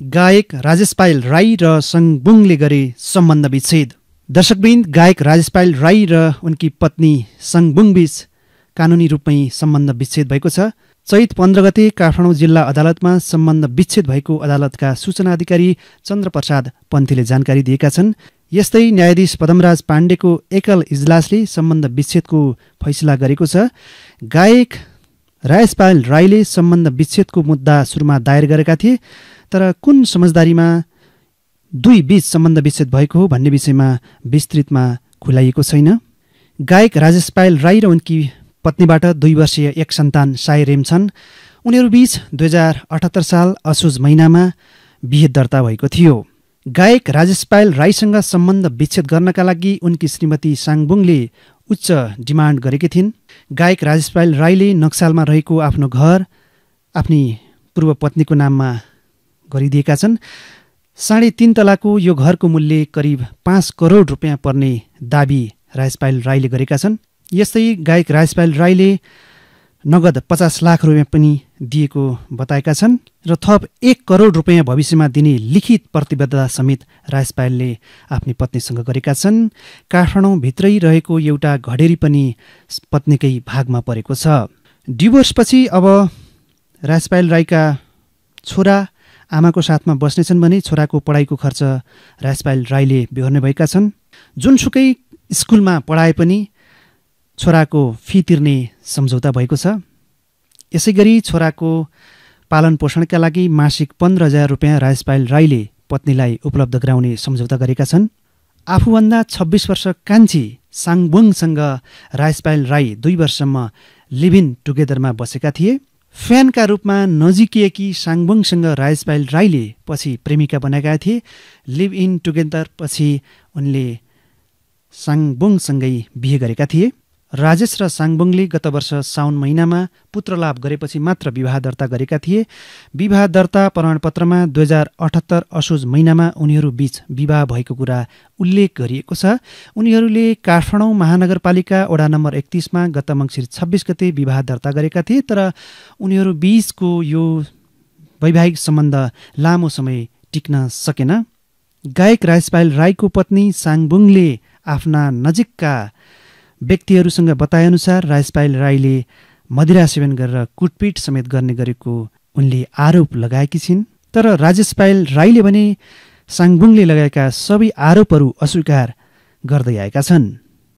गायक राजेश पायल राई र सङबुङले गरे सम्बन्ध विच्छेद। दर्शकवृन्द गायक राजेश पायल राई र उनकी पत्नी सङबुङबीच कानुनी रूपमै सम्बन्ध विच्छेद भएको छ। चैत पन्ध्र गते काठमाडौँ जिल्ला अदालतमा सम्बन्ध विच्छेद भएको अदालतका सूचना अधिकारी चन्द्रप्रसाद पन्थीले जानकारी दिएका छन्। यस्तै न्यायाधीश पदमराज पाण्डेको एकल इजलासले सम्बन्ध विच्छेदको फैसला गरेको छ। गायक रायसपाल राईले सम्बन्ध विच्छेदको मुद्दा सुरुमा दायर गरेका थिए। तर कुन समझदारीमा दुई बीच सम्बन्ध विच्छेद भएको हो भन्ने विषयमा विस्तृतमा खुलाइएको छैन। गायक राजेश पायल राई र उनकी पत्नीबाट दुई वर्षीय एक सन्तान साई रेम छन्। उनीहरूबीच दुई हजार अठहत्तर साल असोज महिनामा बिहे दर्ता भएको थियो। गायक राजेश पायल राईसँग सम्बन्ध विच्छेद गर्नका लागि उनकी श्रीमती साङबुङले उच्च डिमान्ड गरेकी थिइन्। गायक राजेश पायल राईले नक्सालमा रहेको आफ्नो घर आफ्नी पूर्व पत्नीको नाममा गरिदिएका छन्। साढे तिन तलाको यो घरको मूल्य करिब पाँच करोड रुपियाँ पर्ने दावी राजपाल राईले गरेका छन्। यस्तै गायक राजपाल राईले नगद पचास लाख रुपियाँ पनि दिएको बताएका छन् र थप एक करोड रुपियाँ भविष्यमा दिने लिखित प्रतिबद्धता समेत राजपालले आफ्नी पत्नीसँग गरेका छन्। काठमाडौँभित्रै रहेको एउटा घडेरी पनि पत्नीकै भागमा परेको छ। डिभोर्सपछि अब राजपाल राईका छोरा आमाको साथमा बस्नेछन् भने छोराको पढाइको खर्च राजपाल राईले बेहोर्ने भएका छन्। जुनसुकै स्कुलमा पढाए पनि छोराको फी तिर्ने सम्झौता भएको छ। यसै गरी छोराको पालन पोषणका लागि मासिक पन्ध्र हजार रुपियाँ राजपाल राईले पत्नीलाई उपलब्ध गराउने सम्झौता गरेका छन्। आफूभन्दा छब्बिस वर्ष कान्छी साङबुङसँग राजपाल राई दुई वर्षसम्म लिभ इन टुगेदरमा बसेका थिए। फ्यानका रूपमा नजिकिएकी साङबुङसँग राजपाल राईले पछि प्रेमिका बनाएका थिए। लिभ इन टुगेदर पछि उनले साङबुङसँगै बिहे गरेका थिए। राजेश र साङबुङले गत वर्ष साउन महिनामा पुत्र लाभ गरेपछि मात्र विवाह दर्ता गरेका थिए। विवाह दर्ता प्रमाणपत्रमा दुई हजार अठहत्तर असोज महिनामा उनीहरू बीच विवाह भएको कुरा उल्लेख गरिएको छ। उनीहरूले काठमाडौँ महानगरपालिका वडा नम्बर एकतिसमा गत मङ्सिर छब्बिस गते विवाह दर्ता गरेका थिए तर उनीहरू बीचको यो वैवाहिक सम्बन्ध लामो समय टिक्न सकेन। गायक राजपाल राईको पत्नी साङबुङले आफ्ना नजिकका व्यक्तिहरूसँग बताएअनुसार राजपाल राईले मदिरा सेवन गरेर कुटपिट समेत गर्ने गरेको उनले आरोप लगाएकी छिन्। तर राजेश पायल राईले भने साङबुङले लगाएका सबै आरोपहरू अस्वीकार गर्दै आएका छन्।